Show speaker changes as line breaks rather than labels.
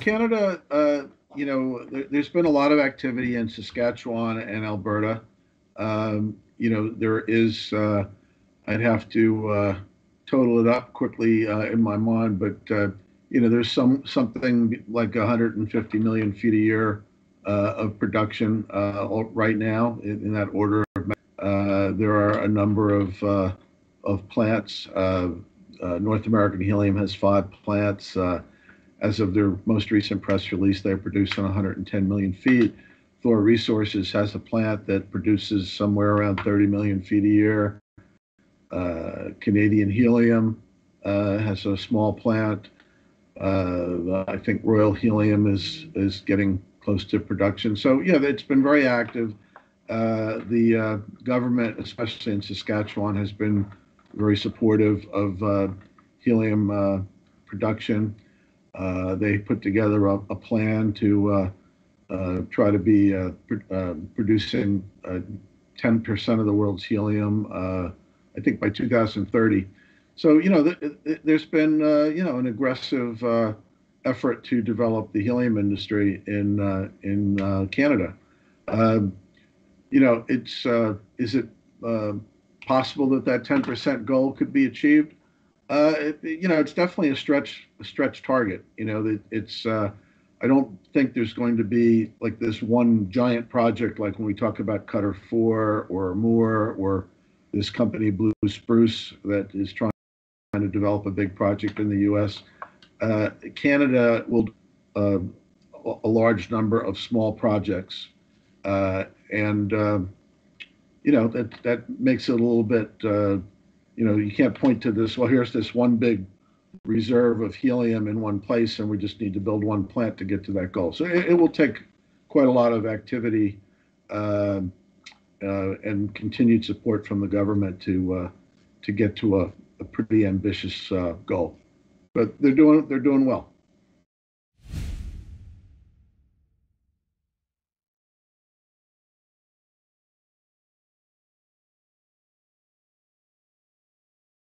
Canada, uh, you know, there, has been a lot of activity in Saskatchewan and Alberta. Um, you know, there is, uh, I'd have to uh, total it up quickly uh, in my mind, but, uh, you know, there's some something like 150 million feet a year uh, of production right now in, in, that order. there are a number of, of plants. North American Helium has five plants as of their most recent press release, they're producing 110 million feet. Thor Resources has a plant that produces somewhere around 30 million feet a year. Uh, Canadian Helium uh, has a small plant. Uh, I think Royal Helium is is getting close to production. So yeah, it's been very active. Uh, the uh, government, especially in Saskatchewan, has been very supportive of uh, helium production. Uh, they put together a, a plan to uh, uh, try to be uh, pr- uh, producing uh, 10% of the world's helium, I think by 2030. So, you know, th- th- there's been, you know, an aggressive effort to develop the helium industry in, in Canada. Um, you know, it's, is it possible that that 10% goal could be achieved? Uh, it, you know, it's definitely a stretch a stretch target. You know, that it's. Uh, I don't think there's going to be like this one giant project like when we talk about Qatar Four or Amur or this company Blue Spruce that is trying to develop a big project in the U.S. Uh, Canada will uh, a large number of small projects, uh, and uh, you know that that makes it a little bit uh, you know, you can't point to this, well, here's this one big reserve of helium in one place, and we just need to build one plant to get to that goal. So it, it will take quite a lot of activity uh, uh, and continued support from the government to uh, to get to a, a pretty ambitious uh, goal. But they're doing they're doing well.